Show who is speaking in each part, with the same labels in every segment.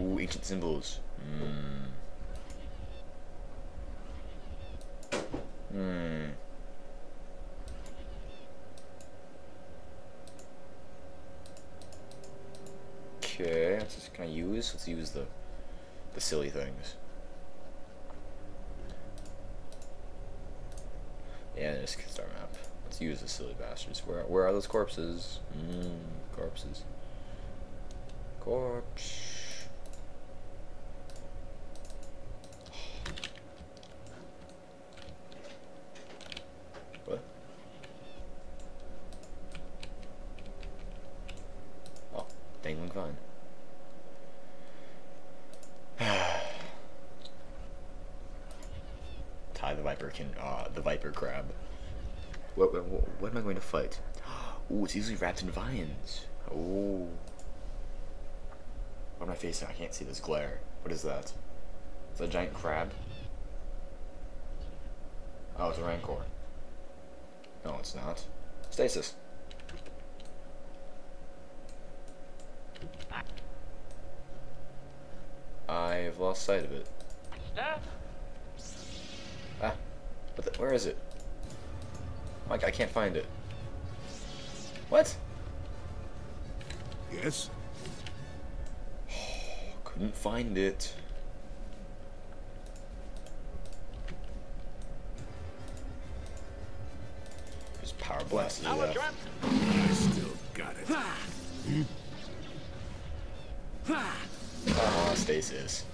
Speaker 1: Ooh, ancient symbols. Hmm. Hmm. Okay, just can I use? Let's use the the silly things. Yeah, just start map. Let's use the silly bastards. Where where are those corpses? Mmm, corpses. Corpse. What? Oh, dangling vine. Tie the viper can uh the viper crab. What, what, what am I going to fight? Ooh, it's easily wrapped in vines. Ooh. What am I facing? I can't see this glare. What is that? It's a giant crab? Oh, it's a rancor. No, it's not. Stasis. I've lost sight of it. What the, where is it? Mike, I can't find it. What?
Speaker 2: Yes?
Speaker 1: Couldn't find it. Just power blasted it out.
Speaker 2: I still got it.
Speaker 1: Ah, stasis.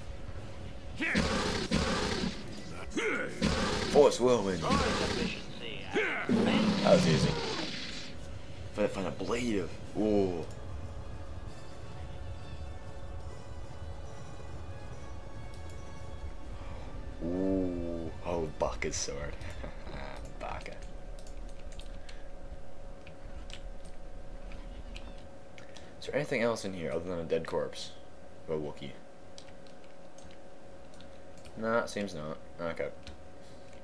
Speaker 1: Force whirlwind. That was easy. I find a blade of. Ooh. Ooh. Oh, Bacca's sword. Bacca. Is there anything else in here other than a dead corpse? Of a Wookiee. Nah, seems not. Okay.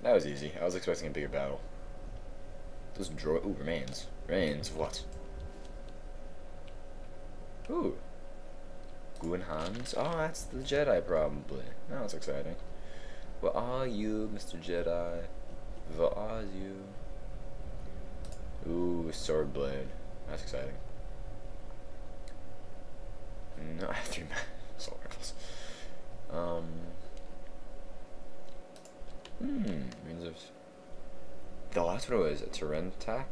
Speaker 1: That was easy. I was expecting a bigger battle. Those droid. Ooh, remains. Remains what? Ooh. Gwen Hans? Oh, that's the Jedi, probably. Oh, that's exciting. Where are you, Mr. Jedi? Where are you? Ooh, sword blade. That's exciting. No, I have three soul rifles. Um. Hmm. Means of. The last one was a Terentac.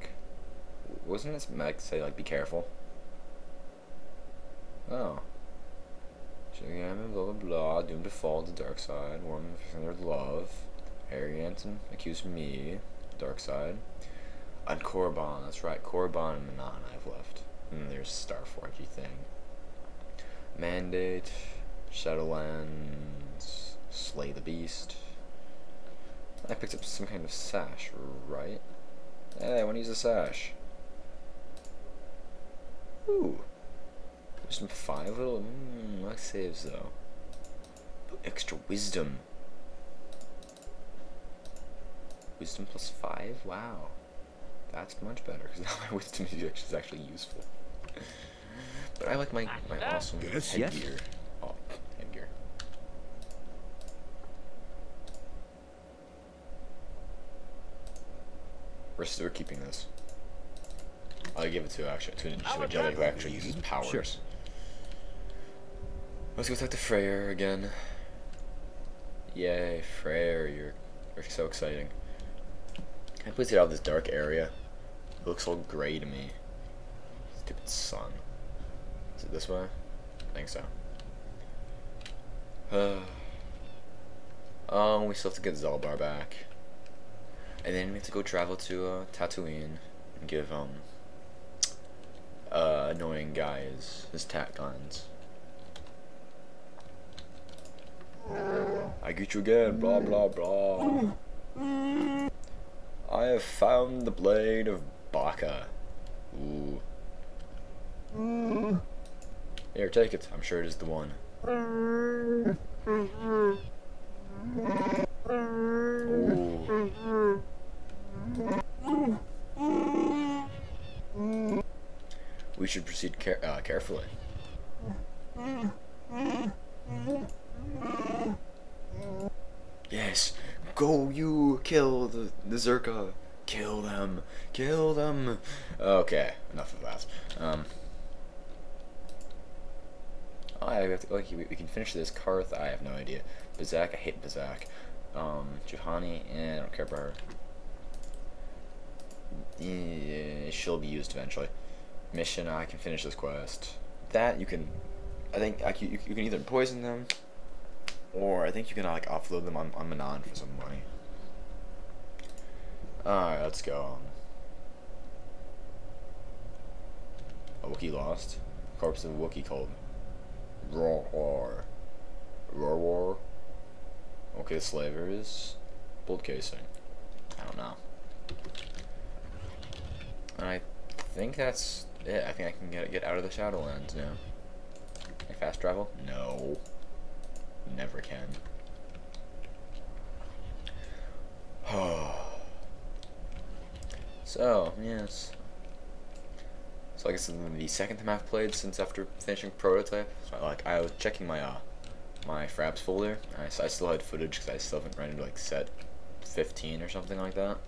Speaker 1: Wasn't it Meg say like be careful? Oh. Shigami, blah blah blah, doomed to fall to the dark side, woman their love, Arianton accused me, dark side. On Korriban, that's right, Korriban and Manaan I've left. And there's Starforgy thing. Mandate, Shadowlands, Slay the Beast. I picked up some kind of sash, right? Hey, I want to use a sash. Ooh. There's some five little. Mmm, luck saves though. Extra wisdom. Wisdom plus five? Wow. That's much better because now my wisdom is actually useful. but I like my, my awesome
Speaker 2: Yes,
Speaker 1: headgear.
Speaker 2: yes.
Speaker 1: Oh, We're still keeping this. I'll give it to actually to, to a Jedi who actually uses powers.
Speaker 2: Sure.
Speaker 1: Let's go talk to Freyyr again. Yay, Freyyr, you're, you're so exciting. Can I please get out of this dark area? It looks all gray to me. Stupid sun. Is it this way? I think so. Uh, oh, we still have to get Zaalbar back. And then we have to go travel to uh, Tatooine and give um uh, annoying guy his, his tack guns. I get you again, blah blah blah. I have found the blade of Bacca. Ooh. Here, take it. I'm sure it is the one. should proceed care uh, carefully. Yes, go you kill the, the Czerka. Kill them. Kill them. Okay, enough of that. Um, oh, I have to, oh, we, we can finish this. Carth, I have no idea. Bazak, I hate Bazak. Um, Juhani, eh, I don't care about her. Eh, she'll be used eventually. Mission, I can finish this quest. That, you can, I think, I can, you, you can either poison them, or I think you can, like, offload them on, on Manaan for some money. Alright, let's go. A Wookiee lost. Corpse of a Wookiee called Roar. Roar War. Okay, slavers. Bolt casing. I don't know. And I think that's it. I think I can get get out of the Shadowlands now. Can I fast travel? No. Never can. so, yes. So I guess the second time I've played since after finishing prototype. So I, like I was checking my uh my fraps folder. I, I still had footage because I still haven't run into like set 15 or something like that.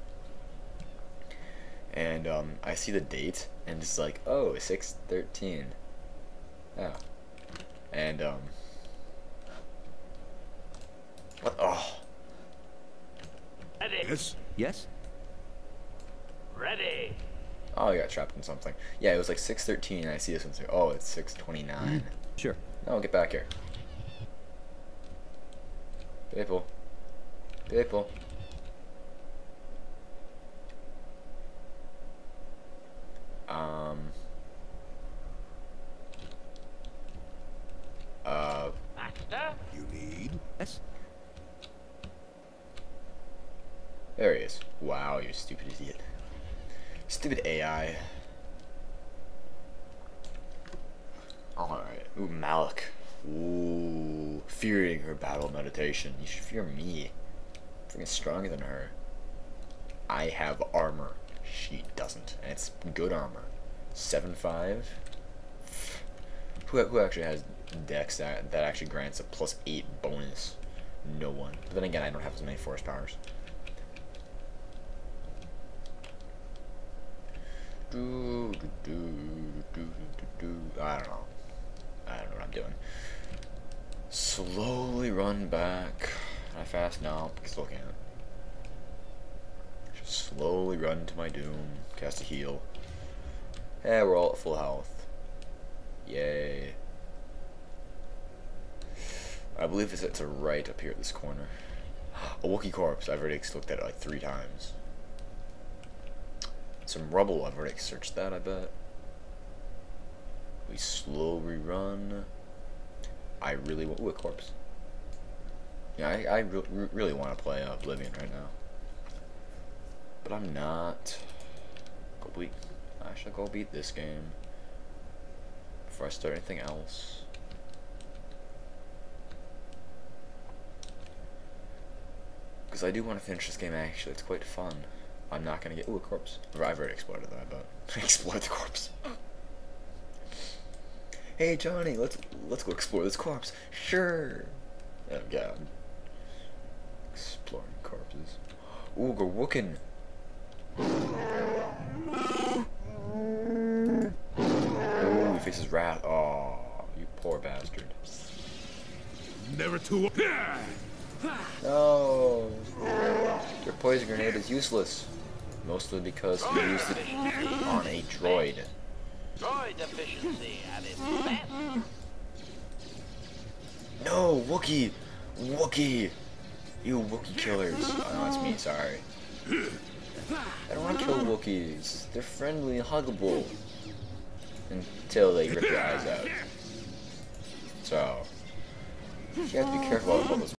Speaker 1: And um, I see the date and it's like oh 613. Yeah. And um. What? Oh.
Speaker 3: Ready.
Speaker 2: Yes?
Speaker 4: Yes?
Speaker 3: Ready.
Speaker 1: Oh, I got trapped in something. Yeah, it was like 613, and I see this one's like, oh, it's 629.
Speaker 4: Sure.
Speaker 1: No, I'll get back here. People. People. Um. Uh.
Speaker 3: Master.
Speaker 2: You need?
Speaker 4: Yes?
Speaker 1: There he is. Wow, you stupid idiot. Stupid AI. Alright. Ooh, Malik. Ooh. Fearing her battle meditation. You should fear me. I'm freaking stronger than her. I have armor. She doesn't. And it's good armor. 7-5. Who, who actually has dex that, that actually grants a plus 8 bonus? No one. But then again, I don't have as many force powers. Do, do, do, do. I don't know. I don't know what I'm doing. Slowly run back. I fast now? I still can't. Just slowly run to my doom. Cast a heal. Yeah, we're all at full health. Yay. I believe it's to right up here at this corner. A Wookiee corpse. I've already looked at it like three times. Some rubble. I've already searched that, I bet. We slow run. I really want. Ooh, a corpse. Yeah, I, I re really want to play uh, Oblivion right now. But I'm not. Go beat. I should go beat this game. Before I start anything else. Because I do want to finish this game actually. It's quite fun. I'm not gonna get. Ooh, a corpse. I've already exploited that, but exploit the corpse. hey Johnny, let's let's go explore this corpse. Sure. Oh god. Exploring corpses. Ooh, go wookin. Ooh, he faces wrath. Oh, you poor bastard.
Speaker 2: Never too.
Speaker 1: No. Your poison grenade is useless. Mostly because you used it on a droid.
Speaker 3: Droid efficiency at its best.
Speaker 1: No, Wookie! Wookie! You Wookie killers. Oh, no, it's me, sorry. I don't want to kill Wookiees. They're friendly and huggable. Until they rip your eyes out. So, you have to be careful about those